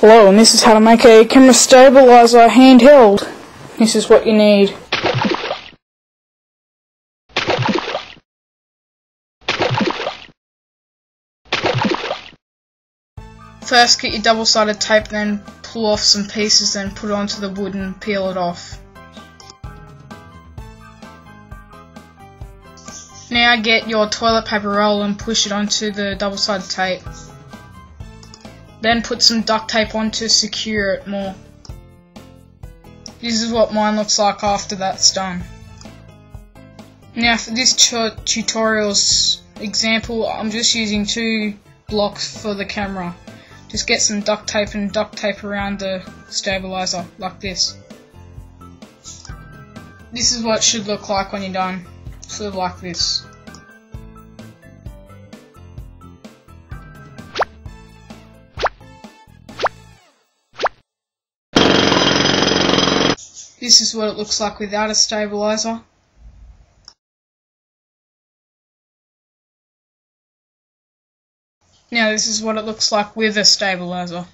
Hello, and this is how to make a camera stabilizer handheld. This is what you need. First get your double-sided tape, then pull off some pieces, then put it onto the wood and peel it off. Now get your toilet paper roll and push it onto the double-sided tape. Then put some duct tape on to secure it more. This is what mine looks like after that's done. Now for this tutorial's example, I'm just using two blocks for the camera. Just get some duct tape and duct tape around the stabilizer, like this. This is what it should look like when you're done, sort of like this. This is what it looks like without a stabilizer. Now this is what it looks like with a stabilizer.